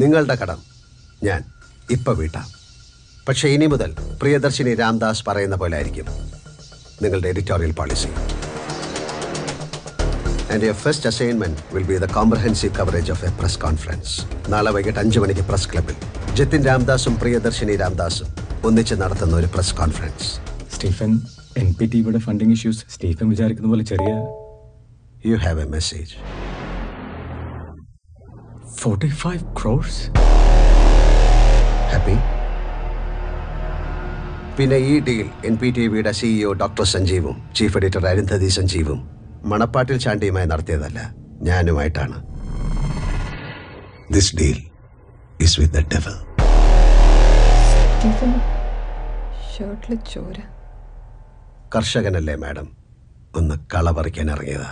നിങ്ങളുടെ കടം ഞാൻ ഇപ്പം വീട്ടാം. പക്ഷേ ഇനി മുതൽ പ്രിയദർശിനി രാംദാസ് പറയുന്ന പോലെ ആയിരിക്കും. നിങ്ങളുടെ editorial policy and your first assignment will be the comprehensive coverage of a press conference നാളെ വൈകിട്ട് അഞ്ച് മണിക്ക് പ്രസ് ക്ലബിൽ ജതിൻ രാംദാസും പ്രിയദർശിനി രാംദാസും ഒന്നിച്ച് നടത്തുന്ന ഒരു press conference Stephen N P funding issues Stephen വിചാരിക്കുന്ന പോലെ ചെറിയ you have a message forty crores? Crores happy പിന്നെ ഈ ഡീൽ എൻ പി ടി വിയുടെ സിഇഒ ഡോക്ടർ സഞ്ജീവും ചീഫ് എഡിറ്റർ അരുന്ധതി സഞ്ജീവും മണപ്പാട്ടിൽ ചാണ്ടിയുമായി നടത്തിയതല്ല ഞാനുമായിട്ടാണ്. This deal is with the devil ഷർട്ടിൽ ചോര. കർഷകനല്ലേ മാഡം? ഒന്ന് കള പറിക്കാൻ ഇറങ്ങിയതാ.